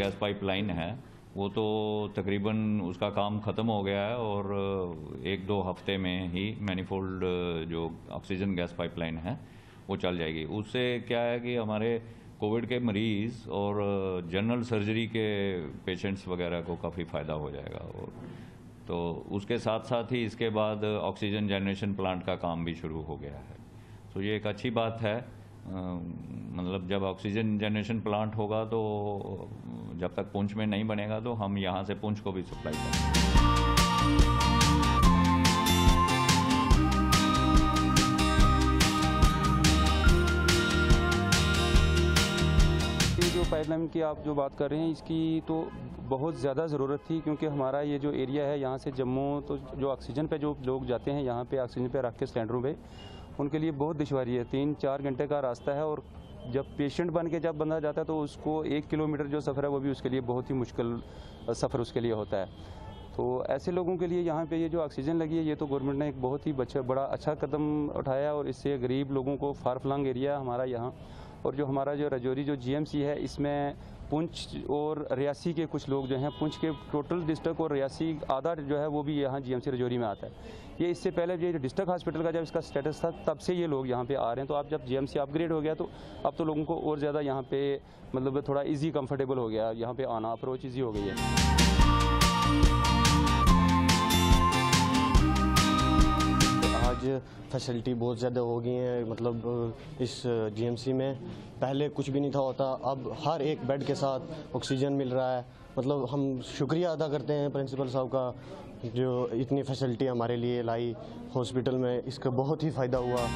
Gas pipeline है, वो तो तकरीबन उसका काम ख़त्म हो गया है और एक दो हफ़्ते में ही मैनीफोल्ड जो ऑक्सीजन गैस पाइपलाइन है, वो चल जाएगी। उससे क्या है कि हमारे कोविड के मरीज़ और जनरल सर्जरी के पेशेंट्स वगैरह को काफ़ी फ़ायदा हो जाएगा और तो उसके साथ साथ ही इसके बाद ऑक्सीजन जनरेशन प्लांट का काम भी शुरू हो गया है। तो ये एक अच्छी बात है। मतलब जब ऑक्सीजन जनरेशन प्लांट होगा तो जब तक पुंछ में नहीं बनेगा तो हम यहाँ से पुंछ को भी सप्लाई करेंगे। जो पाइपलाइन की आप जो बात कर रहे हैं, इसकी तो बहुत ज़्यादा ज़रूरत थी क्योंकि हमारा ये जो एरिया है, यहाँ से जम्मू तो जो ऑक्सीजन पे जो लोग जाते हैं, यहाँ पे ऑक्सीजन पे रख के सिलेंडरों पे उनके लिए बहुत दुशारी है। तीन, चार घंटे का रास्ता है और जब पेशेंट बन के जब बंदा जाता है तो उसको एक किलोमीटर जो सफ़र है वो भी उसके लिए बहुत ही मुश्किल सफ़र उसके लिए होता है। तो ऐसे लोगों के लिए यहाँ पे ये जो ऑक्सीजन लगी है, ये तो गवर्नमेंट ने एक बहुत ही बड़ा अच्छा कदम उठाया और इससे गरीब लोगों को फार फ्लंग एरिया हमारा यहाँ और जो हमारा जो रजौरी, जो जीएमसी है, इसमें पुंछ और रियासी के कुछ लोग जो हैं, पुंछ के टोटल डिस्ट्रिक्ट और रियासी आधा जो है, वो भी यहाँ जीएमसी रजौरी में आता है। ये इससे पहले ये डिस्ट्रिक्ट हॉस्पिटल का जब इसका स्टेटस था, तब से ये लोग यहाँ पे आ रहे हैं। तो अब जब जीएमसी अपग्रेड हो गया तो अब तो लोगों को और ज़्यादा यहाँ पे मतलब थोड़ा ईजी कम्फर्टेबल हो गया। यहाँ पे आना अप्रोच ईजी हो गई है। आज फैसिलिटी बहुत ज़्यादा हो गई हैं मतलब इस जीएमसी में। पहले कुछ भी नहीं था होता, अब हर एक बेड के साथ ऑक्सीजन मिल रहा है। मतलब हम शुक्रिया अदा करते हैं प्रिंसिपल साहब का, जो इतनी फैसिलिटी हमारे लिए लाई हॉस्पिटल में, इसका बहुत ही फ़ायदा हुआ।